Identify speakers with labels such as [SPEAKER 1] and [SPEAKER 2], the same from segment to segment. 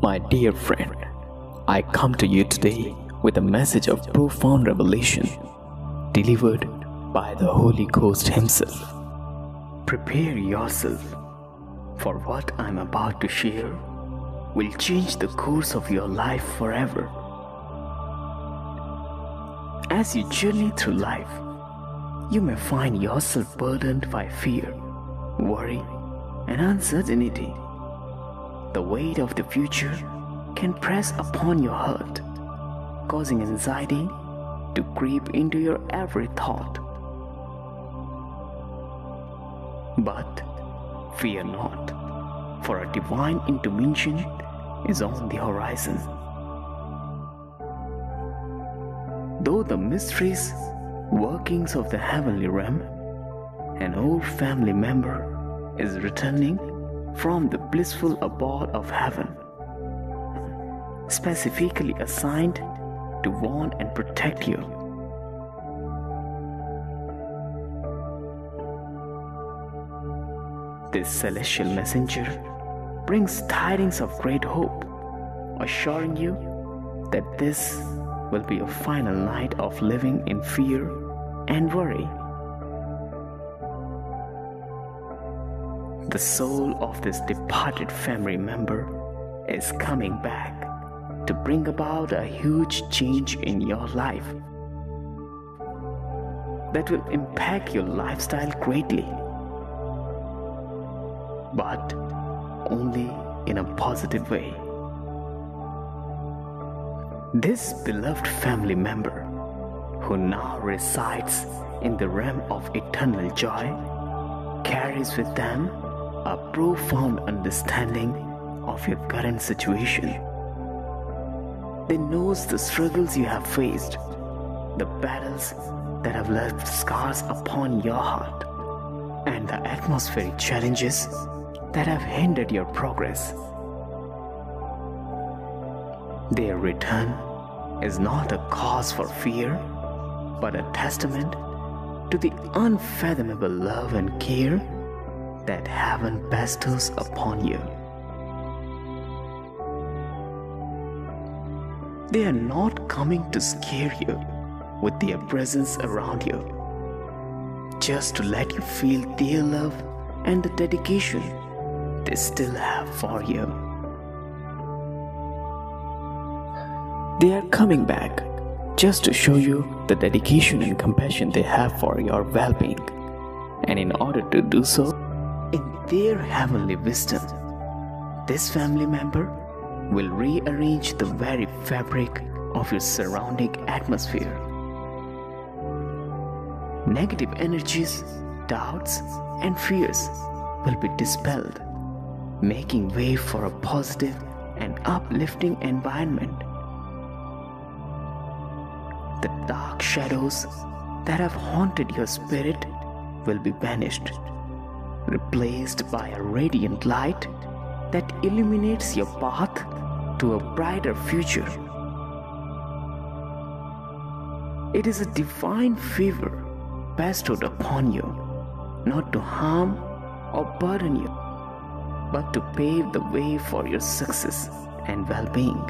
[SPEAKER 1] My dear friend, I come to you today with a message of profound revelation delivered by the Holy Ghost Himself. Prepare yourself, for what I'm about to share will change the course of your life forever. As you journey through life, you may find yourself burdened by fear, worry, and uncertainty. The weight of the future can press upon your heart, causing anxiety to creep into your every thought. But fear not, for a divine intervention is on the horizon. Though the mysteries, workings of the heavenly realm, an old family member is returning from the blissful abode of heaven, specifically assigned to warn and protect you. This celestial messenger brings tidings of great hope, assuring you that this will be a final night of living in fear and worry. The soul of this departed family member is coming back to bring about a huge change in your life that will impact your lifestyle greatly, but only in a positive way. This beloved family member, who now resides in the realm of eternal joy, carries with them a profound understanding of your current situation. They knows the struggles you have faced, the battles that have left scars upon your heart, and the atmospheric challenges that have hindered your progress. Their return is not a cause for fear, but a testament to the unfathomable love and care that heaven bestows upon you. They are not coming to scare you with their presence around you, just to let you feel their love and the dedication they still have for you. They are coming back just to show you the dedication and compassion they have for your well being. And in order to do so, their heavenly wisdom, this family member will rearrange the very fabric of your surrounding atmosphere. Negative energies, doubts, and fears will be dispelled, making way for a positive and uplifting environment. The dark shadows that have haunted your spirit will be banished, replaced by a radiant light that illuminates your path to a brighter future. It is a divine favor bestowed upon you, not to harm or burden you, but to pave the way for your success and well being.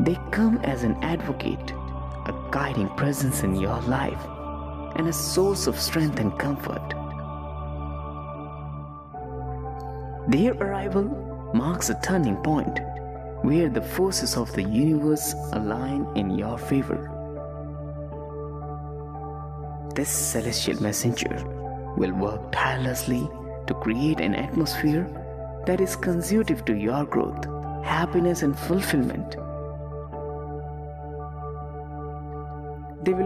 [SPEAKER 1] They come as an advocate, a guiding presence in your life, and a source of strength and comfort. Their arrival marks a turning point where the forces of the universe align in your favor. This celestial messenger will work tirelessly to create an atmosphere that is conducive to your growth, happiness, and fulfillment.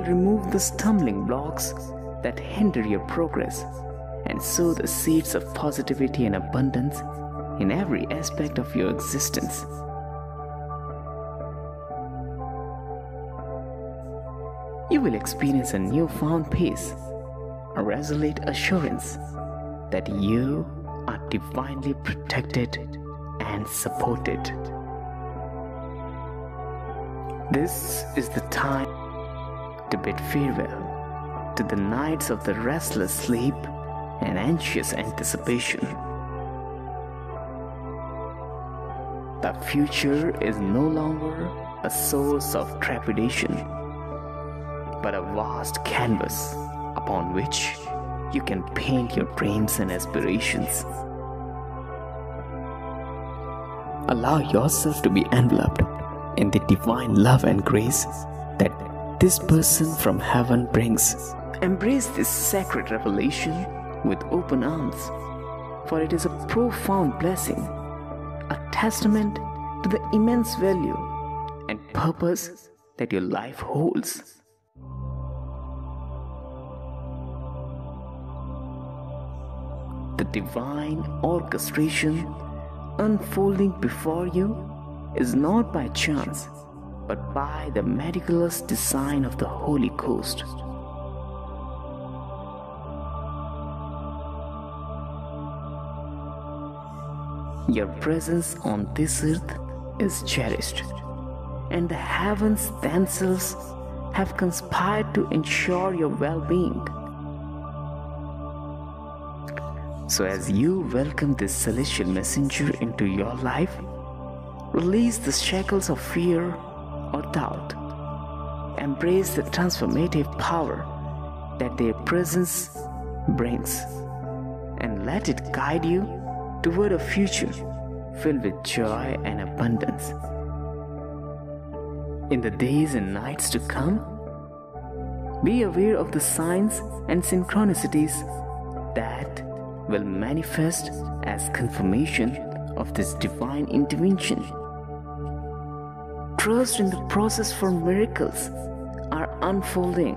[SPEAKER 1] Remove the stumbling blocks that hinder your progress and sow the seeds of positivity and abundance in every aspect of your existence. You will experience a newfound peace, a resolute assurance that you are divinely protected and supported. This is the time to bid farewell to the nights of the restless sleep and anxious anticipation. The future is no longer a source of trepidation, but a vast canvas upon which you can paint your dreams and aspirations. Allow yourself to be enveloped in the divine love and grace that this person from heaven brings. Embrace this sacred revelation with open arms, for it is a profound blessing, a testament to the immense value and purpose that your life holds. The divine orchestration unfolding before you is not by chance, but by the meticulous design of the Holy Ghost. Your presence on this earth is cherished, and the heavens themselves have conspired to ensure your well being. So, as you welcome this celestial messenger into your life, release the shackles of fear or doubt. Embrace the transformative power that their presence brings, and let it guide you toward a future filled with joy and abundance. In the days and nights to come, be aware of the signs and synchronicities that will manifest as confirmation of this divine intervention. Trust in the process for miracles are unfolding,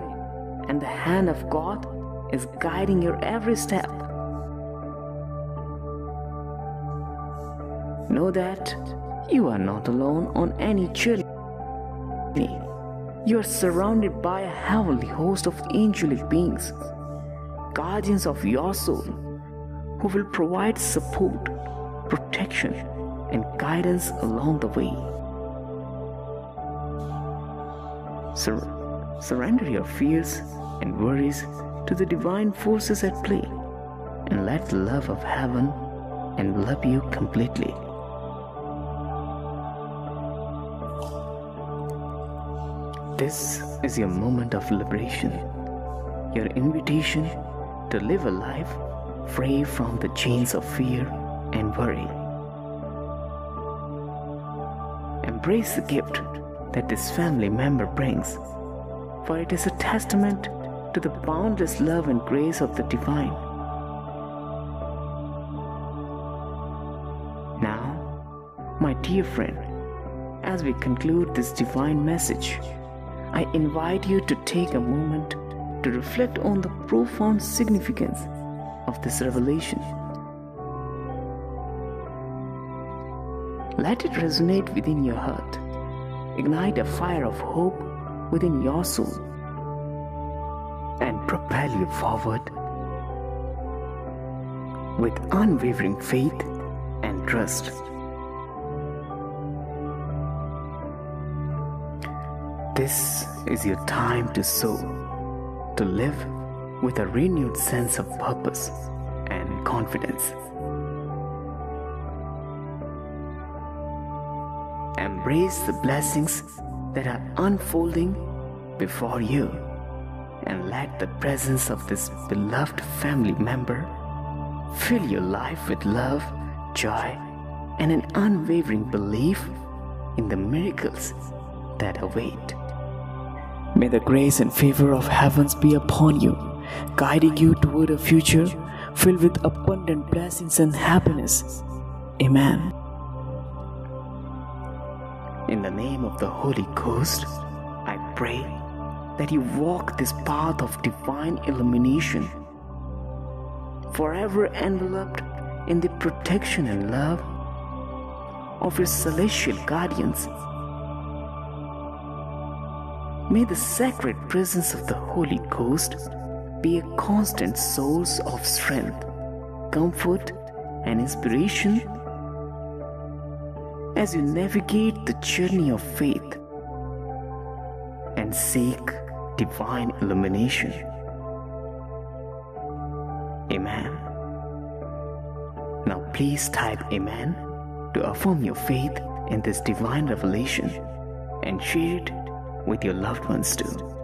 [SPEAKER 1] and the hand of God is guiding your every step. Know that you are not alone on any journey. You are surrounded by a heavenly host of angelic beings, guardians of your soul who will provide support, protection, and guidance along the way. Sur- surrender your fears and worries to the divine forces at play and let the love of heaven envelop you completely. This is your moment of liberation, your invitation to live a life free from the chains of fear and worry. Embrace the gift that this family member brings, for it is a testament to the boundless love and grace of the divine. Now, my dear friend, as we conclude this divine message, I invite you to take a moment to reflect on the profound significance of this revelation. Let it resonate within your heart, ignite a fire of hope within your soul, and propel you forward with unwavering faith and trust. This is your time to sow, to live with a renewed sense of purpose and confidence. Embrace the blessings that are unfolding before you and let the presence of this beloved family member fill your life with love, joy, and an unwavering belief in the miracles that await. May the grace and favor of heavens be upon you, guiding you toward a future filled with abundant blessings and happiness. Amen. In the name of the Holy Ghost, I pray that you walk this path of divine illumination, forever enveloped in the protection and love of your celestial guardians. May the sacred presence of the Holy Ghost be a constant source of strength, comfort, and inspiration as you navigate the journey of faith and seek divine illumination. Amen. Now, please type Amen to affirm your faith in this divine revelation and share it with your loved ones too.